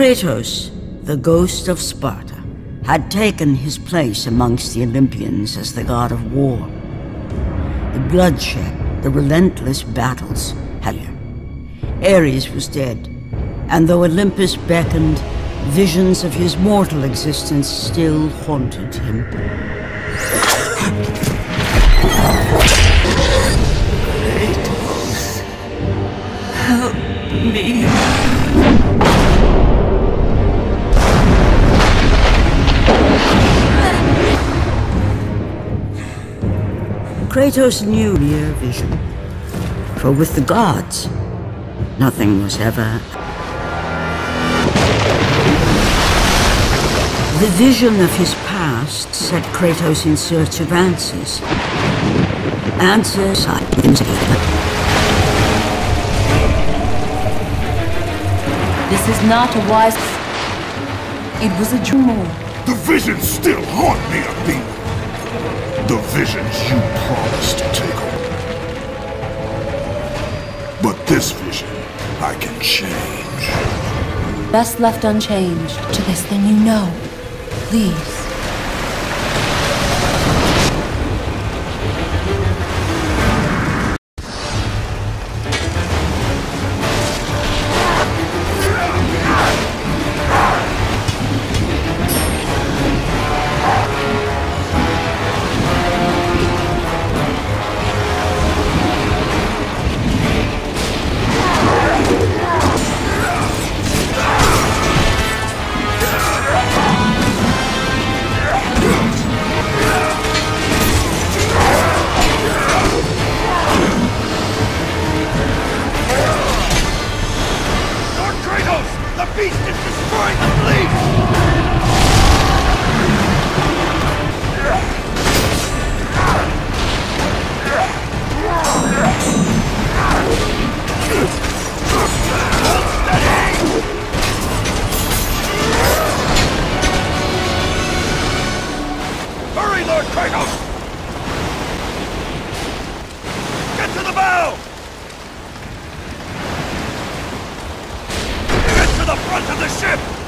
Kratos, the ghost of Sparta, had taken his place amongst the Olympians as the god of war. The bloodshed, the relentless battles, had. Ares was dead, and though Olympus beckoned, visions of his mortal existence still haunted him. Kratos knew near vision, for with the gods, nothing was ever. The vision of his past set Kratos in search of answers. Answers I can't give. This is not a wise... It was a dream. The visions still haunt me, Athena. The visions you promised to take away. But this vision, I can change. Best left unchanged to this thing you know. Please. Get to the bow! Get to the front of the ship!